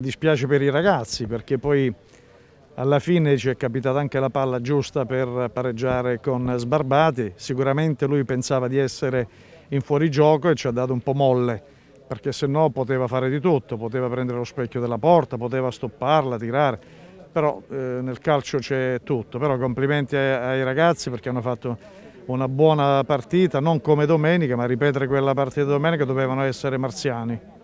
Dispiace per i ragazzi perché poi alla fine ci è capitata anche la palla giusta per pareggiare con Sbarbati, sicuramente lui pensava di essere in fuorigioco e ci ha dato un po' molle perché se no poteva fare di tutto, poteva prendere lo specchio della porta, poteva stopparla, tirare, però eh, nel calcio c'è tutto, però complimenti ai, ai ragazzi perché hanno fatto una buona partita, non come domenica, ma ripetere quella partita domenica dovevano essere marziani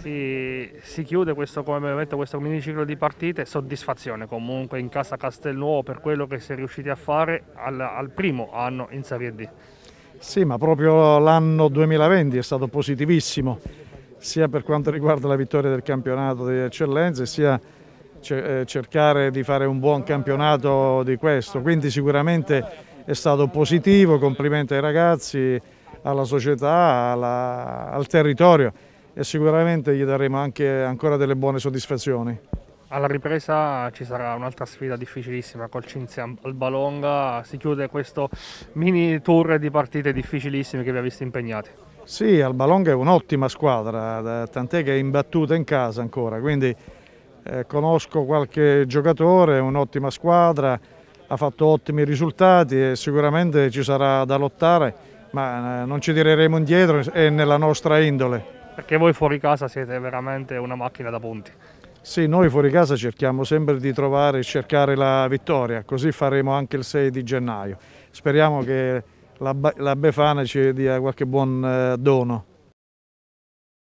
si, si chiude questo, detto, questo miniciclo di partite, soddisfazione comunque in casa Castelnuovo per quello che si è riusciti a fare al, al primo anno in Serie D. Sì, ma proprio l'anno 2020 è stato positivissimo, sia per quanto riguarda la vittoria del campionato di eccellenze, sia eh, cercare di fare un buon campionato di questo. Quindi sicuramente è stato positivo, complimenti ai ragazzi, alla società, alla, al territorio e sicuramente gli daremo anche ancora delle buone soddisfazioni. Alla ripresa ci sarà un'altra sfida difficilissima col Cinzia Albalonga, si chiude questo mini tour di partite difficilissime che vi ha visto impegnati. Sì, Albalonga è un'ottima squadra, tant'è che è imbattuta in casa ancora, quindi eh, conosco qualche giocatore, è un'ottima squadra, ha fatto ottimi risultati e sicuramente ci sarà da lottare, ma eh, non ci tireremo indietro, è nella nostra indole perché voi fuori casa siete veramente una macchina da punti. Sì, noi fuori casa cerchiamo sempre di trovare e cercare la vittoria, così faremo anche il 6 di gennaio. Speriamo che la, la Befana ci dia qualche buon eh, dono.